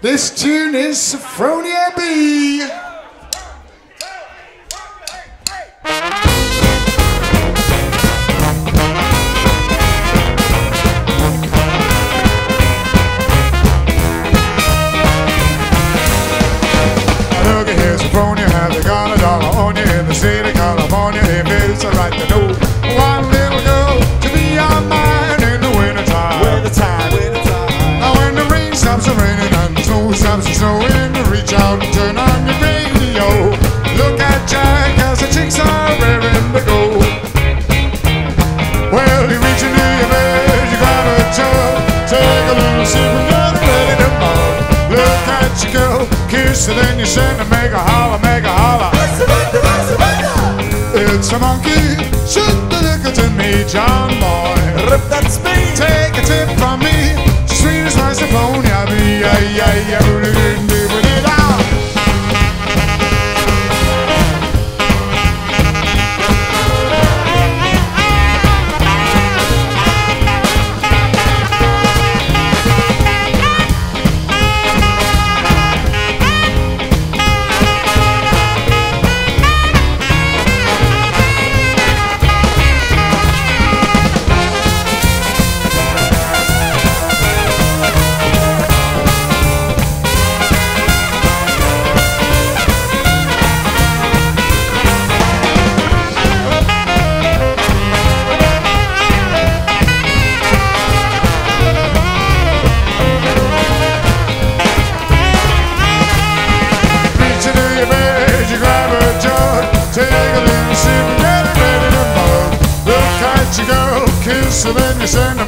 This tune is Safronia B. dancing with love, letting it on. Look at you go, kiss it, then you send a mega holla, mega holla. It's a monkey, shoot the liquor to me, John. Pennsylvania sang